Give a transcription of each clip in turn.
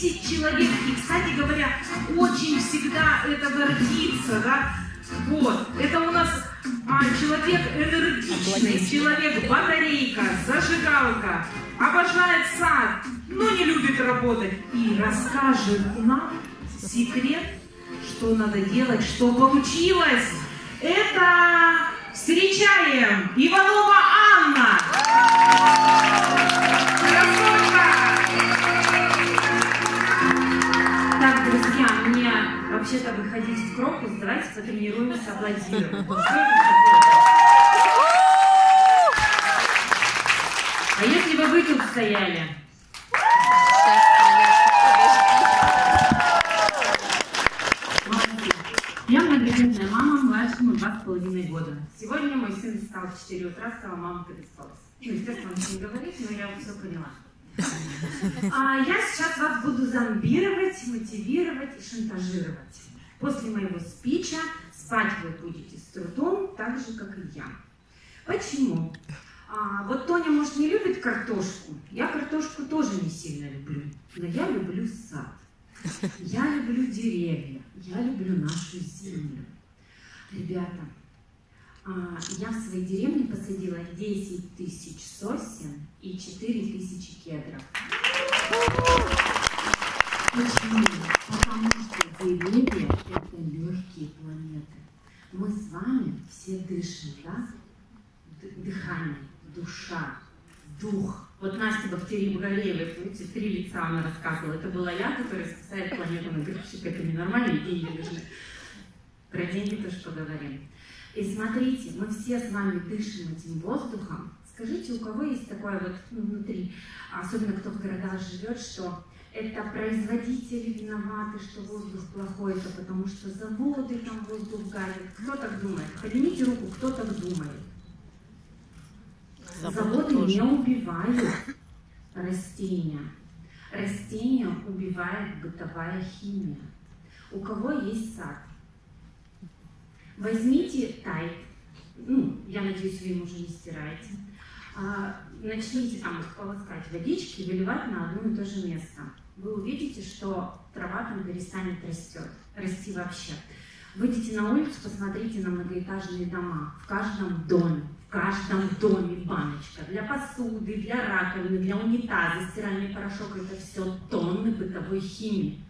10 человек. И, кстати говоря, очень всегда это гордится, да? Вот, это у нас а, человек энергичный, человек батарейка, зажигалка, обожает сад, но не любит работать. И расскажет нам секрет, что надо делать, что получилось. Это встречаем Иванова Анна. Вообще-то выходить в крокус, давайте потренируемся аплодировать. А если бы вы тут стояли? Я многодетная мама, младшему два с половиной года. Сегодня мой сын встал в 4 утра, сказал, мама, ты переспалась. Ну, естественно, он не говорит, но я все поняла. А я сейчас вас буду зомбировать, мотивировать и шантажировать. После моего спича спать вы будете с трудом, так же, как и я. Почему? А, вот Тоня, может, не любит картошку. Я картошку тоже не сильно люблю. Но я люблю сад. Я люблю деревья. Я люблю нашу землю. Ребята, а, я в своей деревне посадила 10 тысяч сосен и 4 тысячи кедров. Почему? Потому что деревья – это легкие планеты. Мы с вами все дышим, да? Дыхание, душа, дух. Вот Настя Бактерия-Бугалеева, помните, три лица она рассказывала. Это была я, которая спасает планету. Говорит, что это ненормально, деньги нужны. Про деньги тоже поговорим. И смотрите, мы все с вами дышим этим воздухом. Скажите, у кого есть такое вот ну, внутри, особенно кто в городах живет, что это производители виноваты, что воздух плохой, это потому что заводы там воздух гадят. Кто так думает? Поднимите руку, кто так думает. Заводы не убивают растения. Растения убивает бытовая химия. У кого есть сад? Возьмите тайт, ну, я надеюсь, вы им уже не стираете, начните там их полоскать водички выливать на одно и то же место. Вы увидите, что трава там перестанет растет, расти вообще. Выйдите на улицу, посмотрите на многоэтажные дома. В каждом доме, в каждом доме баночка. Для посуды, для раковины, для унитаза, стиральный порошок. Это все тонны бытовой химии.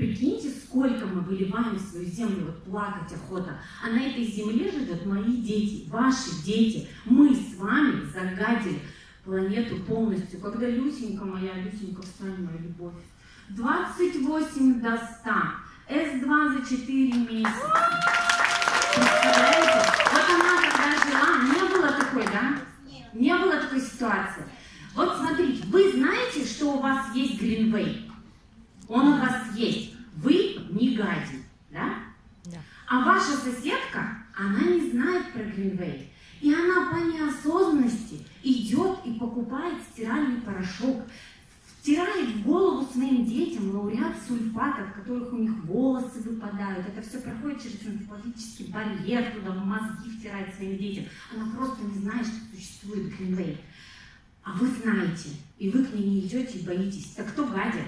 Прикиньте, сколько мы выливаем в свою землю, вот плакать охота. А на этой земле живут мои дети, ваши дети. Мы с вами загадили планету полностью. Когда Люсенька моя, Люсенька, встань, моя любовь. 28 до 100. С2 за 4 месяца. Представляете? Вот она когда жила, не было такой, да? Не было такой ситуации. Вот смотрите, вы знаете, что у вас есть Гринвей? Он у вас есть. Вы не гади, да? да? А ваша соседка, она не знает про Гринвей. И она по неосознанности идет и покупает стиральный порошок, втирает в голову своим детям лауреат сульфатов, которых у них волосы выпадают. Это все проходит через энцефалический барьер, туда в мозги втирает своим детям. Она просто не знает, что существует Гринвей. А вы знаете, и вы к ней не идете и боитесь. Так кто гадит?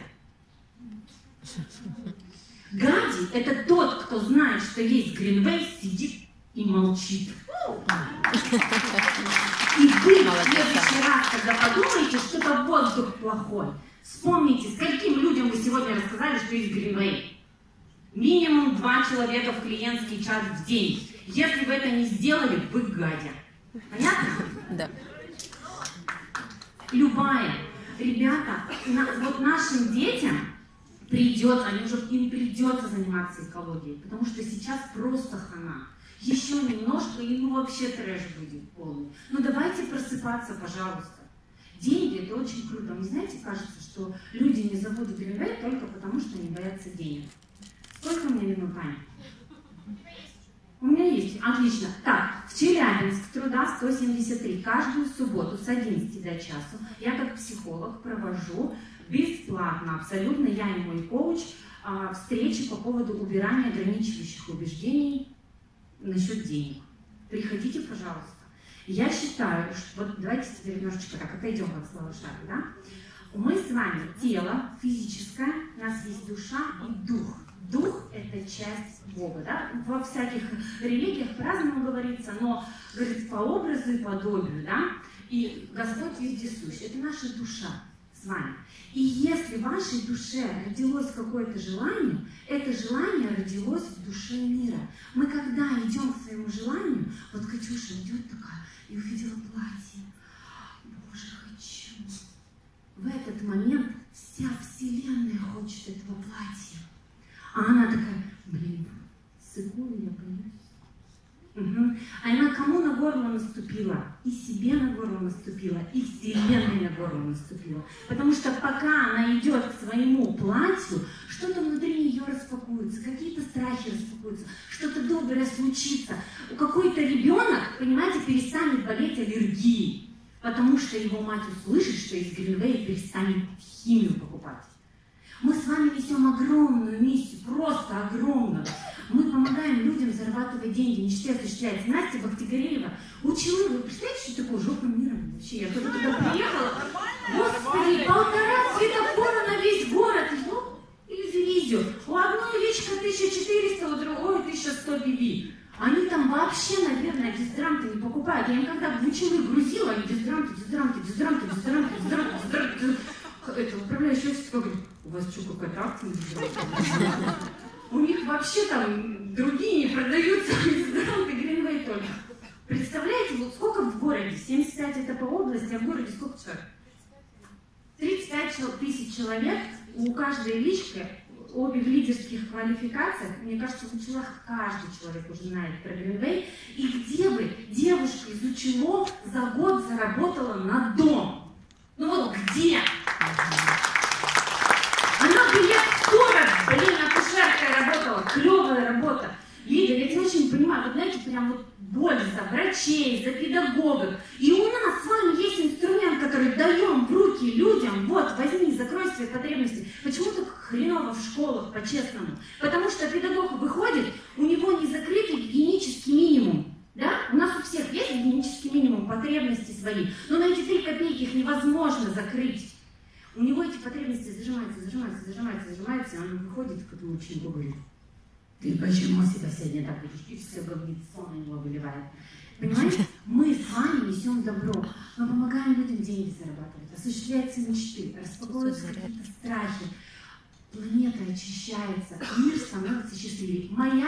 Гади – это тот, кто знает, что есть Гринвей, сидит и молчит. И вы в следующий раз, когда подумаете, что это воздух плохой, вспомните, скольким людям вы сегодня рассказали, что есть Гринвей. Минимум два человека в клиентский чат в день. Если вы это не сделали, вы гадя. Понятно? Да. Любая. Ребята, вот нашим детям придется, они уже, им придется заниматься экологией, потому что сейчас просто хана. Еще немножко, и ну вообще трэш будет полный. Ну давайте просыпаться, пожалуйста. Деньги – это очень круто. Мне знаете, кажется, что люди не зовут Гринвей только потому, что они боятся денег. Сколько меня минут, Аня? У меня есть. Отлично. Так, в Челябинск труда 173. Каждую субботу с 11 до часу я как психолог провожу бесплатно, абсолютно, я и мой коуч, а, встречи по поводу убирания ограничивающих убеждений насчет денег. Приходите, пожалуйста. Я считаю, что вот давайте теперь немножечко так отойдем от слова шара, да? Мы с вами тело физическое, у нас есть душа и дух. Дух – это часть Бога. Да? Во всяких религиях по-разному говорится, но говорится по образу и подобию. Да? И Господь везде сущ. Это наша душа с вами. И если в вашей душе родилось какое-то желание, это желание родилось в душе мира. Мы когда идем к своему желанию, вот Катюша идет такая и увидела Она кому на горло наступила? И себе на горло наступила, и Вселенной на горло наступила. Потому что пока она идет к своему платью, что-то внутри нее распакуется, какие-то страхи распакуются, что-то доброе случится. У какой-то ребенок, понимаете, перестанет болеть аллергией, потому что его мать услышит, что из Гринвея перестанет химию покупать. Мы с вами несем огромную миссию, просто огромную. Мы помогаем людям зарабатывать деньги, нищете осуществлять. Настя Бахтигареева учила, вы представляете, что такое жопа мира вообще? Я только туда приехала, господи, полтора светофора на весь город, ну, или дивизию. У одной личка 1400, у другой 1100 биби. Они там вообще, наверное, дезодоранты не покупают. Я им когда в училы грузила, они дезодоранты, дезодоранты, дезодоранты, дезодоранты, дезодоранты, дезодоранты. Это управляющий офис говорит, у вас что, какая-то акция У них вообще там другие не продаются, дезодоранты Гринвей только. Представляете, вот сколько в городе? 75 это по области, а в городе сколько человек? 35 тысяч человек, у каждой лички обе в лидерских квалификациях, мне кажется, в училах каждый человек уже знает про Гринвей. И где бы девушка из училов за год заработала на дом? Ну вот где? Прям вот боль за врачей, за педагогов. И у нас с вами есть инструмент, который даем в руки людям. Вот, возьми, закрой свои потребности. Почему так хреново в школах, по-честному? Потому что педагог выходит, у него не закрытый гигиенический минимум. Да? У нас у всех есть гигиенический минимум, потребности свои. Но на эти три копейки их невозможно закрыть. У него эти потребности зажимаются, зажимаются, зажимаются, зажимаются, и он выходит к этому ученику говорит, ты почему себя сегодня так ведешь? И все говнецо на него выливает. Понимаете? Мы с вами несем добро. Мы помогаем людям деньги зарабатывать, осуществляются мечты, распаковываются какие-то страхи. Планета очищается, мир становится счастливее. Моя